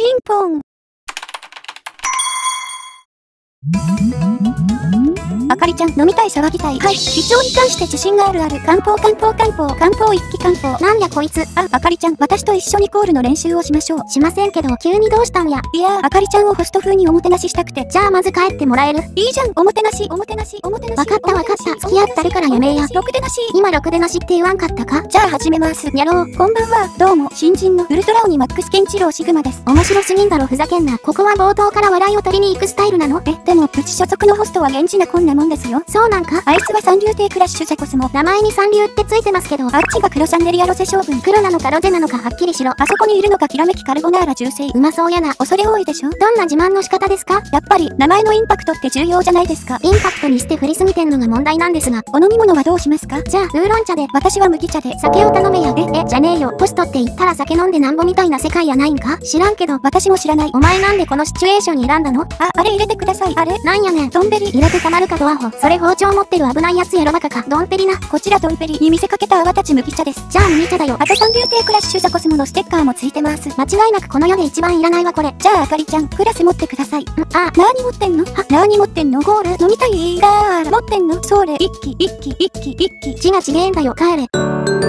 ピンポン。あかりちゃん、飲みたい騒ぎたい。はい。胃腸に関して自信があるある。漢方漢方漢方漢方一気漢方。なんやこいつ。あ、あかりちゃん、私と一緒にコールの練習をしましょう。しませんけど、急にどうしたんや。いやー、あかりちゃんをホスト風におもてなししたくて。じゃあまず帰ってもらえる？いいじゃん、おもてなし、おもてなし、おもてなし。わかったわかった。付き合ったるからやめや。ろくでなし。今ろくでなしって言わんかったか？じゃあ始めます。やろう。こんばんは。どうも、新人のウルトラオニマックスケンチローシグマです。面白すぎんだろふざけんな。ここは冒頭から笑いを取りに行くスタイルなの？え、でも、プチ所属のホストは源氏なこんなもんですよ。そうなんか？あいつは三流亭クラッシュゼコスも。名前に三流ってついてますけど、あっちが黒シャンデリアロゼ将軍。黒なのかロゼなのかはっきりしろ。あそこにいるのがきらめきカルボナーラ重生。うまそうやな。恐れ多いでしょ？どんな自慢の仕方ですか？やっぱり、名前のインパクトって重要じゃないですか。インパクトにして振りすぎてんのが問題なんですが。お飲み物はどうしますか？じゃあ、ウーロン茶で。私は麦茶で。酒を頼めや。え、え、じゃねえよ。ホストって言ったら酒飲んでなんぼみたいな世界やないんか？知らんけど、私も知らない。お前なんでこのシチュエーションに選んだの？あ、あれ入れてください。あれ？なんやねん。ドンベリ。入れてたまるかドアホ。それ包丁持ってる危ないやつやろバカか。ドンペリな。こちらドンペリに見せかけた泡立ち麦茶です。じゃあ麦茶だよ。あと三流亭クラッシュザコスモのステッカーもついてます。間違いなくこの世で一番いらないわこれ。じゃああかりちゃん、クラス持ってください。んあ、なーに持ってんの？は、なーに持ってんの？ゴール飲みたい？ガーラ持ってんの？それ、一気、一気、一気、一気。字がちげえんだよ帰れ。